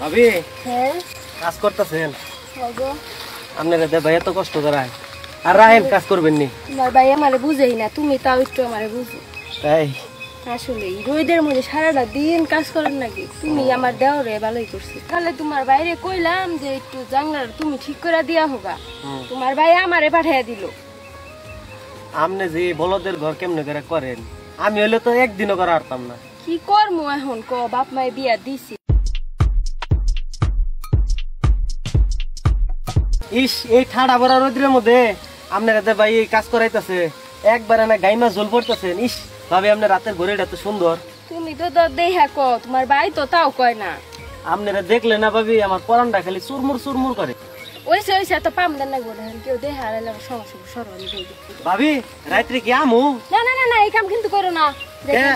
ভাবি হ্যাঁ? কাজ করতেছেন? আপনারা দে ভাই এত কষ্ট করায় আর রাহেন কাজ করবেন নি? তোমার ভাই আমারে বুঝেই না তুমি তাও একটু আমারে বুঝো। তাই আসলে রোদের মধ্যে সারাটা দিন কাজ করেন নাকি? তুমি আমার দেওরে ভালোই করছি। তাহলে তোমার বাইরে কইলাম যে একটু জানলার তুমি ঠিক করে দিয়া হোগা। তোমার ভাই আমারে পাঠিয়ে দিল। আপনি যে বলদের ঘর কেমনে করে করেন? আমি হলে তো একদিনও করা পারতাম না। কি করমু এখন? ক বাপ মায়ে বিয়া দিছি। ইস এই ঠাডা ভরা রোদ্রের মধ্যে আপনারা দে ভাই কাজ করাইতেছে একবারে না গাইমা জল পড়তেছেন। ইস ভাবি আপনার রাতের ঘড়িটা তো সুন্দর। তুমি তো তো দেখা ক তোমার ভাই তো তাও কয় না। আপনারা দেখলে না ভাবি আমার পরানটা খালি চুরমুর চুরমুর করে। ওইসে ওইসে তো পাম দেন না গোটা কেউ দেখা আমার সমস্যা সরল ভাবি রাত্রে কি আমু? না না না না এই কাম কিন্তু করো না। দেখি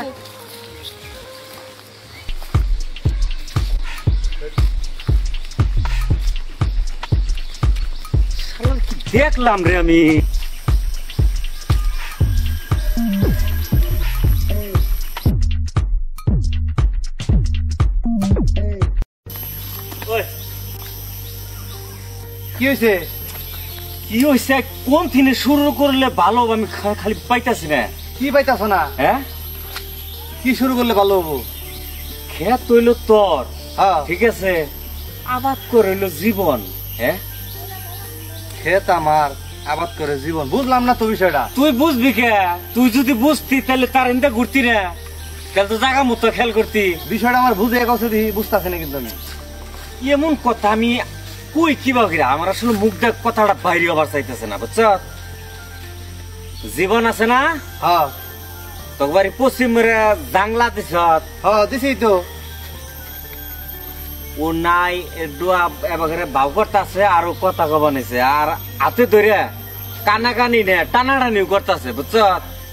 দেখলাম রে আমি। কি হয়েছে কি হয়েছে কোন থিনে শুরু করলে ভালো আমি খালি পাইতাছি না। কি পাইতাছ না? হ্যাঁ? কি শুরু করলে ভালো হব? খেত তৈল তোর। হ্যাঁ। ঠিক আছে? আবাদ করে হইল জীবন। হ্যাঁ? খেত আমার আবাদ করে জীবন। বুঝলাম না তো বিষয়টা? তুই বুঝবি কে? তুই যদি বুঝতি তাহলে তার ইন্দা ঘুরতি না তাহলে তো জায়গা মতো খেয়াল করতি। বিষয়টা আমার বুঝে গেছে দিহি বুঝতেছে না কিন্তু আমি। এমন কথা আমি কই কিবা কিরা আমার আসলে মুখ দেখ কথাটা বাইরে আবার চাইতেছে না বুঝছ? জীবন আছে না? হ্যাঁ। তকবারি পশ্চিম জাংলা দিছ। হ্যাঁ দিছি তো। ও নাই এবারে ভাব করতেছে আর কথা কব নিছে। আর হাতে ধরে কানা কানি নে টানা টানি করতেছে বুঝছ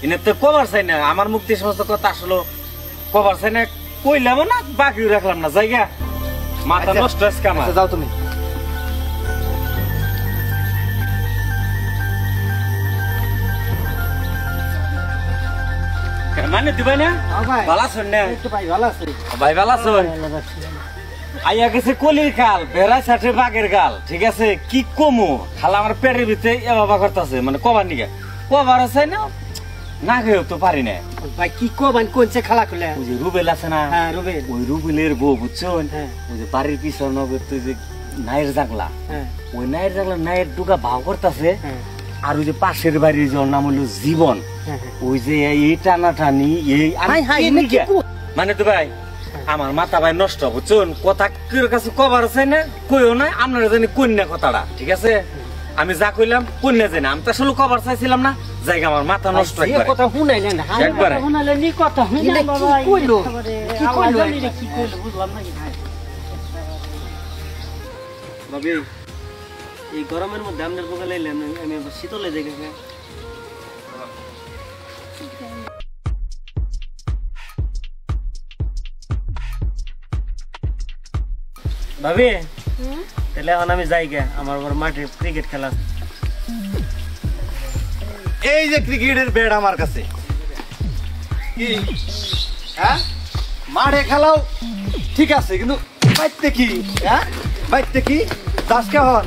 এনে তো কবার চাই না আমার মুক্তি সমস্ত কথা আসলে কবার চাই না কইলাম না বাকি রাখলাম না জায়গা মাথা আচ্ছা। নষ্ট আমার আচ্ছা যাও তুমি। মানে দিবাই না? ভাই। ভালো আছেন না ভাই ভালো আছে ভাই ভালো আছেন আইয়া গেছে কলির কাল বেড়াই সাথে বাঘের গাল ঠিক আছে? কি কমু? খালা আমার পেটের ভিতরে এ বাবা করতেছে মানে কবার নিকে কবার আছে না? না খেয়েও তো পারি না ভাই কি কবেন কোনছে খালা খুলে ওই যে রুবেল আছে না? হ্যাঁ রুবেল। ওই রুবেলের বউ বুঝছেন হ্যাঁ। ওই যে বাড়ির পিছনে তুই যে নায়ের জাগলা। হ্যাঁ। ওই নায়ের জাগলা নায়ের ডুকা ভাও করতেছে। হ্যাঁ। আর ওই যে পাশের বাড়ির যার নাম হলো জীবন। ওই যে এই টানা টানি এই মানে তো ভাই আমার মাথা ভাই নষ্ট বুঝছেন? কথা কেউ কাছে কবার আছে না কইও না আপনারা জানি কন্যা কথাটা ঠিক আছে? আমি যা কইলাম কন্যা জানি। আমি তো আসলে কবার চাইছিলাম না জায়গা আমার মাথা নষ্ট একবারে। কথা শুনাইলেন একবারে। এটা কি কইলো? কি কইলো? ভাবি এই গরমের মধ্যে আপনার পোকা লাইলেন আমি শীতলে দেখে ভাবি? তাহলে এখন আমি যাই গে আমার আবার মাঠে ক্রিকেট খেলা। আছে। এই যে ক্রিকেটের ব্যাট আমার কাছে। কি? হ্যাঁ? মাঠে খেলাও ঠিক আছে কিন্তু বাইতে কি? হ্যাঁ? বাইতে কি? দাস কেমন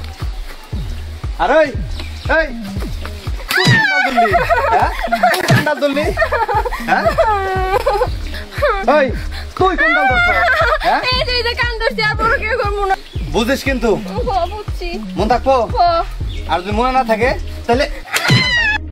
আর ওই এই হ্যাঁ? হ্যাঁ? ওই, তুই কন্ডাল ধরছ? হ্যাঁ? এই যে এই যে কান ধরছি আর বড় কেউ করব না। বুঝিস কিন্তু। বুঝছি। মন থাকব? আর যদি মনে না থাকে তাহলে